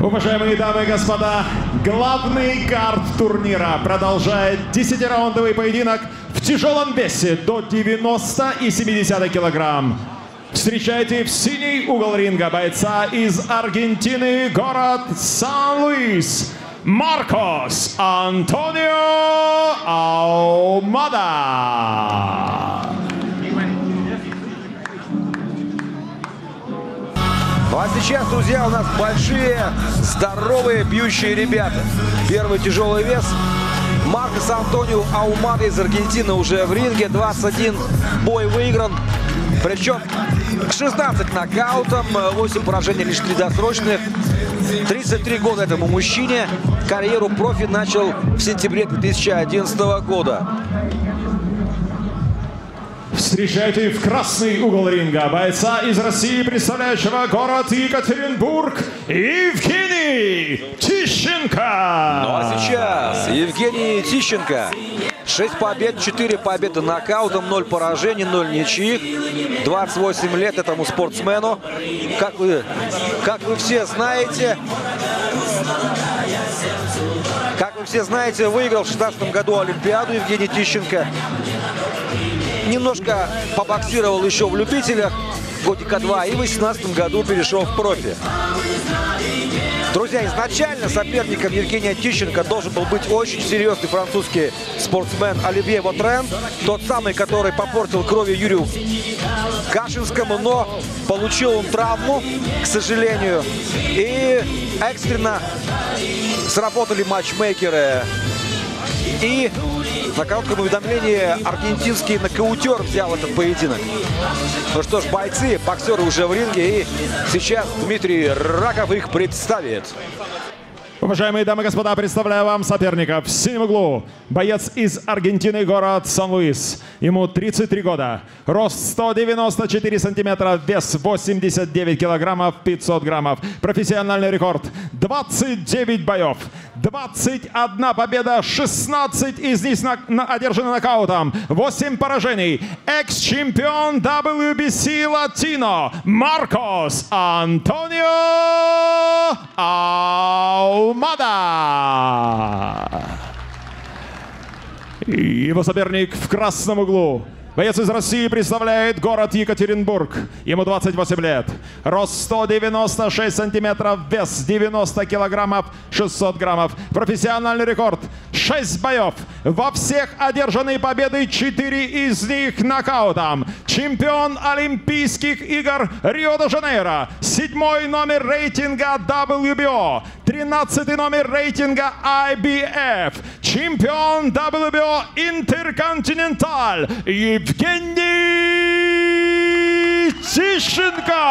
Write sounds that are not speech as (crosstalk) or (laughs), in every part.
Уважаемые дамы и господа, главный карт турнира продолжает 10-раундовый поединок в тяжелом весе до 90 и 70 килограмм. Встречайте в синий угол ринга бойца из Аргентины, город Сан-Луис, Маркос Антонио Алмада. Ну а сейчас, друзья, у нас большие, здоровые, бьющие ребята. Первый тяжелый вес. Маркос Антонио Аумада из Аргентины уже в ринге. 21 бой выигран. Причем 16 нокаутом, 8 поражений, лишь 3 досрочных. 33 года этому мужчине. Карьеру профи начал в сентябре 2011 года. Встречайте в красный угол ринга бойца из России, представляющего город Екатеринбург, Евгений Тищенко. Ну а сейчас Евгений Тищенко. 6 побед, 4 победы нокаутом, 0 поражений, 0 ничьих. 28 лет этому спортсмену. Как вы, как вы все знаете, как вы все знаете, выиграл в 2016 году Олимпиаду Евгений Тищенко. Немножко побоксировал еще в любителях годика два и в 2018 году перешел в профи. Друзья, изначально соперником Евгения Тищенко должен был быть очень серьезный французский спортсмен Оливье Вотрен. Тот самый, который попортил кровью Юрию Кашинскому, но получил он травму, к сожалению. И экстренно сработали матчмейкеры. И на коротком уведомлении аргентинский нокаутер взял этот поединок. Ну что ж, бойцы, боксеры уже в ринге. И сейчас Дмитрий Раков их представит. Уважаемые дамы и господа, представляю вам соперника в синем углу. Боец из Аргентины, город Сан-Луис. Ему 33 года. Рост 194 сантиметра, вес 89 килограммов 500 граммов. Профессиональный рекорд 29 боев. 21 победа, 16 из них на, на, одержаны нокаутом, 8 поражений. Экс-чемпион WBC Латино Маркос Антонио Алмада. Его соперник в красном углу. Боец из России представляет город Екатеринбург. Ему 28 лет. Рост 196 сантиметров, вес 90 килограммов, 600 граммов. Профессиональный рекорд 6 боев. Во всех одержаны победы, 4 из них нокаутом. Чемпион Олимпийских игр Рио-де-Жанейро. Седьмой номер рейтинга WBO. 13 номер рейтинга IBF. Чемпион WBO Интерконтиненталь. Евгений Тищенко.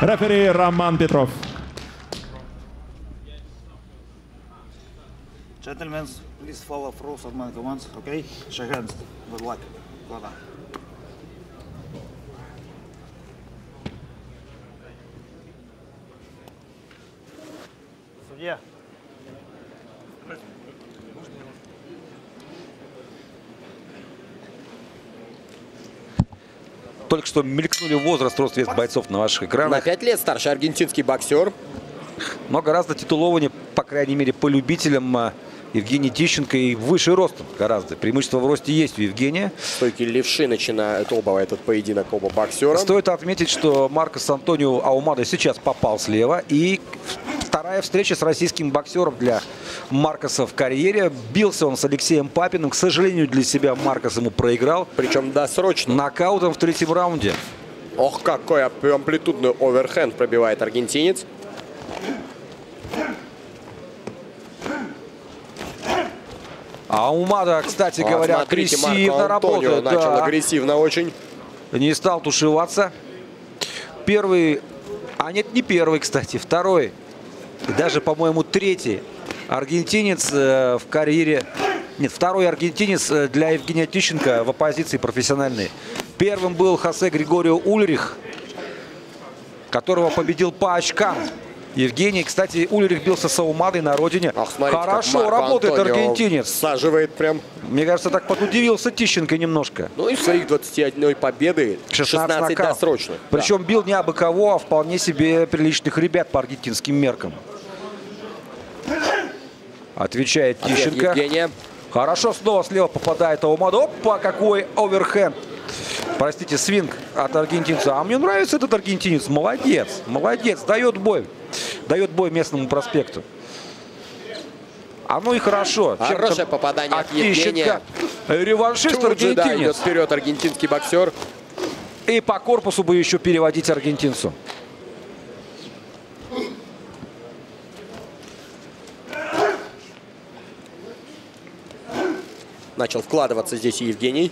Рефери Роман Петров. Gentlemen, please follow rules of my commands, okay? Shake hands. Good luck. Well done. Судья. Только что мелькнули возраст, рост, вес бойцов на ваших экранах. На 5 лет старше аргентинский боксер. Но гораздо титулованнее, по крайней мере, по любителям а, Евгений Тищенко и выше ростом гораздо. Преимущество в росте есть у Евгения. Стойки левши начинают оба этот поединок, оба боксера. Стоит отметить, что Маркос Антонио Аумада сейчас попал слева. И вторая встреча с российским боксером для Маркоса в карьере. Бился он с Алексеем Папиным. К сожалению, для себя Маркос ему проиграл. Причем досрочно. Нокаутом в третьем раунде. Ох, какой амплитудный оверхенд пробивает аргентинец. А Умада, кстати Вот, говоря, смотрите, агрессивно Марко Антонио работает. начал да. агрессивно очень. Не стал тушеваться. Первый, а нет, не первый, кстати, второй. Даже, по-моему, третий аргентинец э, в карьере. Нет, второй аргентинец э, для Евгения Тищенко в оппозиции профессиональной. Первым был Хосе Григорио Ульрих, которого победил по очкам Евгений, кстати, Ульрих бился с Аумадой на родине. Ах, смотрите, Хорошо работает Антонио аргентинец. Саживает прям. Мне кажется, так подудивился Тищенко немножко. Ну и своих 21 победы 16, нокаут. досрочных. Да. Причем бил не абы кого, а вполне себе приличных ребят по аргентинским меркам. Отвечает Ответ Тищенко. Евгения. Хорошо, снова слева попадает Аумада. Опа, какой оверхенд. Простите, свинг от аргентинца. А мне нравится этот аргентинец. Молодец, молодец. Дает бой. Дает бой местному проспекту. А ну и хорошо. Хорошее попадание от. Евгения. Реваншист Тут же, да, идет аргентинец. вперед аргентинский боксер. И по корпусу бы еще переводить аргентинцу. Начал вкладываться здесь и Евгений.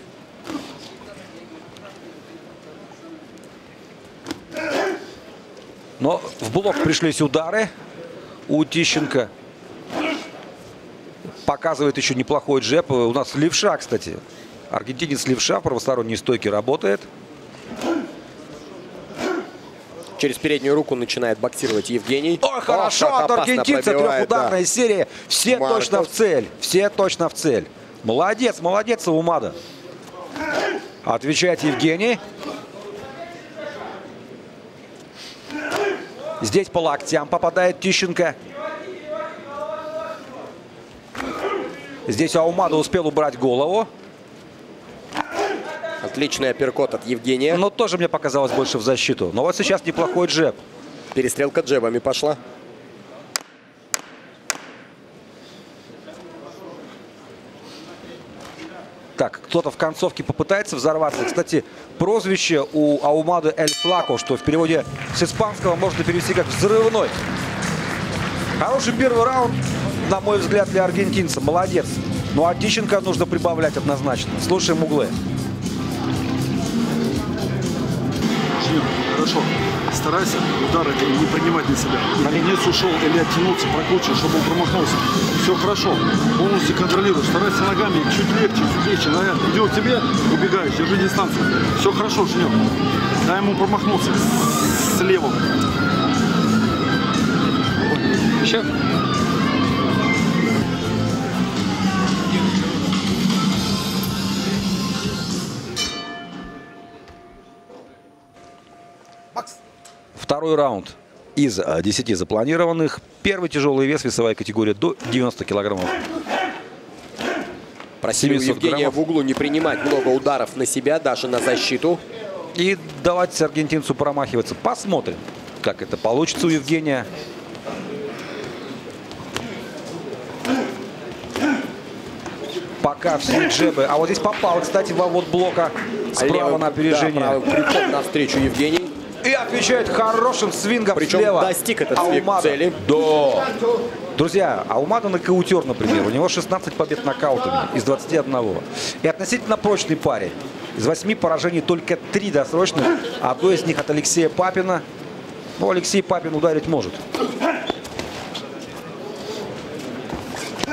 Но в блок пришлись удары у Тищенко. Показывает еще неплохой джеб. У нас левша, кстати. Аргентинец левша правосторонней стойке работает. Через переднюю руку начинает боксировать Евгений. Ой, хорошо как от аргентинца. пробивает, да. Трехударная серия. Все Марков. точно в цель. Все точно в цель. Молодец, молодец, Умада. Отвечает Евгений. Здесь по локтям попадает Тищенко. Здесь Аумада успел убрать голову. Отличный апперкот от Евгения. Но тоже мне показалось больше в защиту. Но вот сейчас неплохой джеб. Перестрелка джебами пошла. Так, кто-то в концовке попытается взорваться. Кстати, прозвище у Аумады Эль Флако, что в переводе с испанского можно перевести как «взрывной». Хороший первый раунд, на мой взгляд, для аргентинца. Молодец. Ну а нужно прибавлять однозначно. Слушаем углы. Хорошо. Старайся удары не принимать на себя. Наконец ушел или оттянулся, прокручивай, чтобы он промахнулся. Все хорошо. Полностью контролируй. Старайся ногами чуть легче, чуть легче. Наверное, идет тебе, убегаешь, держи дистанцию. Все хорошо, Женек. Дай ему промахнуться. Слева. Еще. Второй раунд из а, 10 запланированных. Первый тяжелый вес, весовая категория до 90 килограммов. Просили у 700 Евгения граммов. в углу не принимать много ударов на себя, даже на защиту. И давать аргентинцу промахиваться. Посмотрим, как это получится у Евгения. Пока все джебы. А вот здесь попал, кстати, в вот блока справа Левым, на опережение. Да, крюком навстречу Евгений. И отвечает хорошим свингом Причем слева. достиг этот свинг Аумада. цели. Да. Друзья, Аумада нокаутер, например. У него 16 побед нокаутами из 21. И относительно прочный парень. Из 8 поражений только 3 досрочных. Одно из них от Алексея Папина. Ну, Алексей Папин ударить может.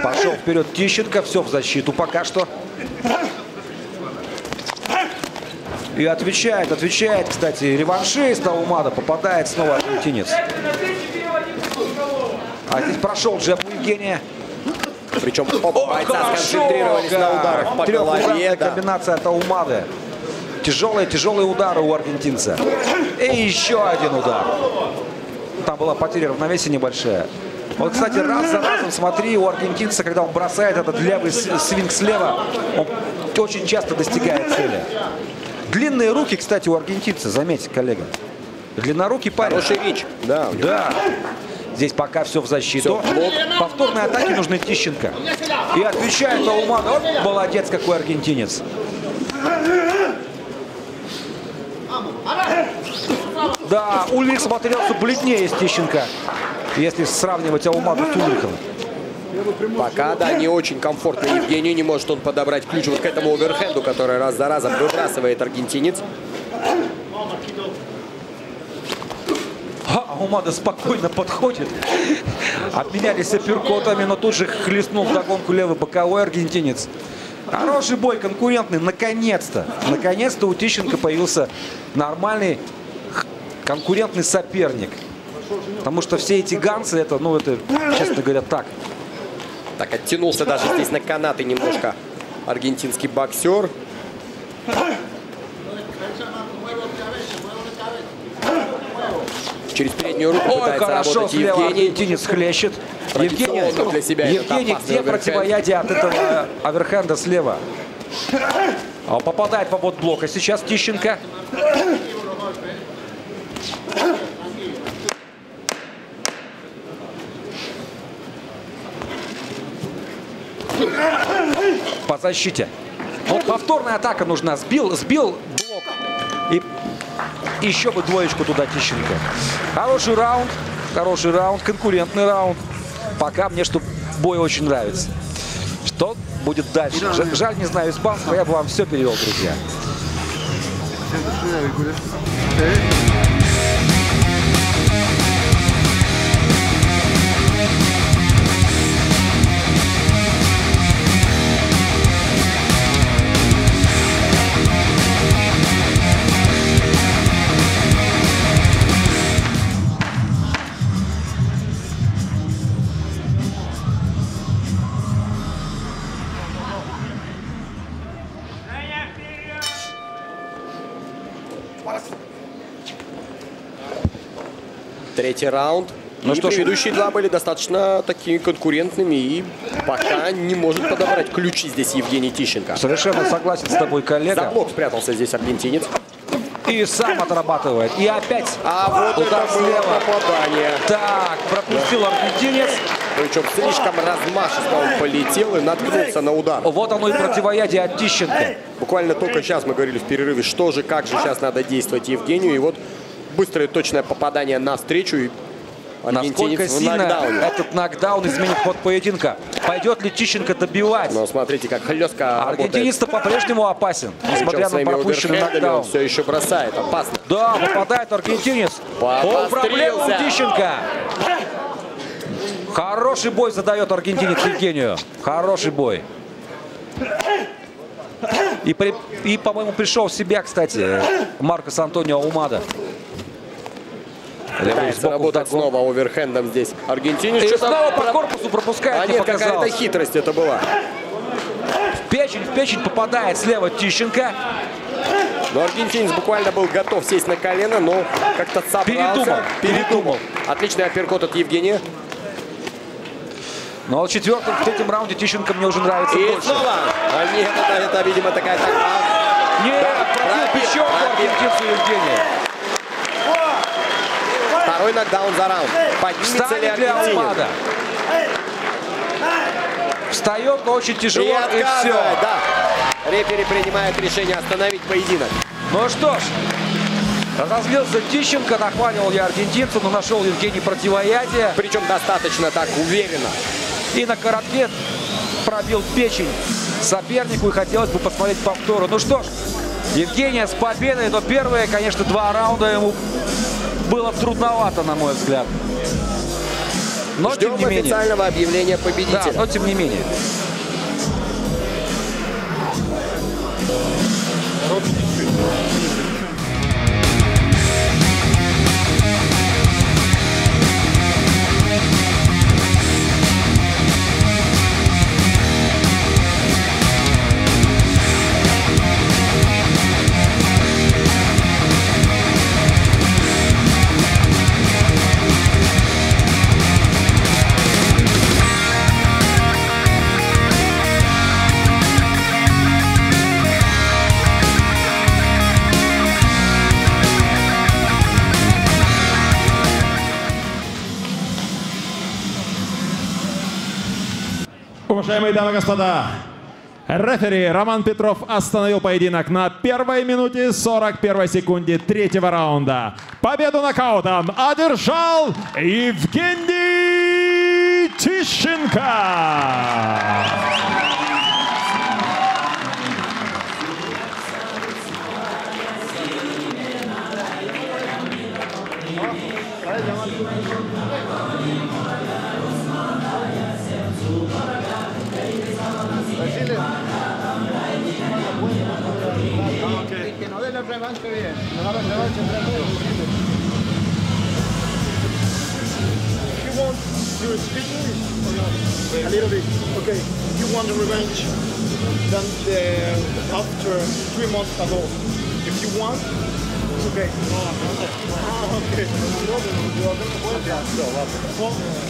Пошел вперед Тищенко. Все в защиту пока что. И отвечает, отвечает, кстати, реваншист Аумада. Попадает снова аргентинец. А здесь прошел джеб у Евгения. Причем оба бойца сконцентрировались на ударах по голове. да. комбинация от Аумады. Тяжелые, тяжелые удары у аргентинца. И еще один удар. Там была потеря равновесия небольшая. Вот, кстати, раз за разом, смотри, у аргентинца, когда он бросает этот левый свинг слева, он очень часто достигает цели. Длинные руки, кстати, у аргентинца, заметьте, коллега. Длиннорукий парень. Хороший рич. Да. Да. Здесь пока все в защиту. Всё, блок. Повторные атаки нужны Тищенко. И отвечает Ауман. Вот молодец какой аргентинец. Да, Ульрих смотрелся бледнее из Тищенко, если сравнивать Ауману с Ульрихом. Пока, да, не очень комфортно Евгению. Не может он подобрать ключ вот к этому оверхенду, который раз за разом выбрасывает аргентинец. А, Аумада спокойно подходит. Обменялись апперкотами, но тут же хлестнул вдогонку левый боковой аргентинец. Хороший бой, конкурентный, наконец-то. Наконец-то у Тищенко появился нормальный конкурентный соперник. Потому что все эти ганцы, это, ну, это, честно говоря, так. Так, оттянулся даже здесь на канаты немножко аргентинский боксер. Через переднюю руку Ой, пытается хорошо, слева Евгений. аргентинец хлещет. Евгений, для себя Евгений где оверхенд. противоядие от этого оверхенда слева? А попадает по вот блока. Сейчас Тищенко. По защите. Вот повторная атака нужна. Сбил, сбил блок. И еще бы двоечку туда Тищенко. Хороший раунд. Хороший раунд. Конкурентный раунд. Пока мне что бой очень нравится. Что будет дальше? Ж- жаль, не знаю испанского. Я бы вам все перевел, друзья. Третий раунд. Ну и что предыдущие два были достаточно такими конкурентными и пока не может подобрать ключи здесь Евгений Тищенко. Совершенно согласен с тобой, За коллега. блок спрятался здесь аргентинец. И сам отрабатывает. И опять А вот удар это слева. попадание. Так, пропустил аргентинец. Причем слишком размашисто он полетел и наткнулся на удар. Вот оно и противоядие от Тищенко. Буквально только сейчас мы говорили в перерыве, что же, как же сейчас надо действовать Евгению. И вот быстрое точное попадание навстречу. И аргентинец Насколько сильно нокдауне. этот нокдаун изменит ход поединка. Пойдет ли Тищенко добивать? Но смотрите, как хлестко работает. Аргентинец-то по-прежнему опасен, несмотря на пропущенный оверхендами он нокдаун. все еще бросает. Опасно. Да, выпадает аргентинец. По проблемам Тищенко. Хороший бой задает аргентинец Евгению. Хороший бой. И, при- и, по-моему, пришел в себя, кстати, Маркос Антонио Умада. Левый сбоку работать вдогон. снова оверхендом здесь. Аргентинец И снова по корпусу пропускает, А не нет, какая-то хитрость это была. В печень, в печень попадает слева Тищенко. Но аргентинец буквально был готов сесть на колено, но как-то собрался. Передумал, передумал. Отличный апперкот от Евгения. Но в четвертом, в третьем раунде Тищенко мне уже нравится И больше. снова. А нет, это, это, видимо, такая так. Нет, Да, пробил пробил. аргентинцу Евгения. Второй нокдаун за раунд. Поднимется Встанет ли аргентинец? Алмада? Встает, но очень тяжело, И и, все. да. Рефери принимает решение остановить поединок. Ну что ж, разозлился Тищенко, нахваливал я аргентинцу, но нашел Евгений противоядие. Причем достаточно так уверенно. И на коротке пробил печень сопернику, и хотелось бы посмотреть повтору. Ну что ж, Евгения с победой, но первые, конечно, два раунда ему было трудновато, на мой взгляд. Но Ждем тем не менее. официального объявления Да, победителя. но тем не менее. Уважаемые дамы и господа, рефери Роман Петров остановил поединок на первой минуте 41 секунде третьего раунда. Победу нокаутом одержал Евгений Тищенко. remate You want to speak English or not? A little bit. Okay. You want the revenge? Then uh, after three months ago. If you want, it's okay. No, okay. Okay. (laughs)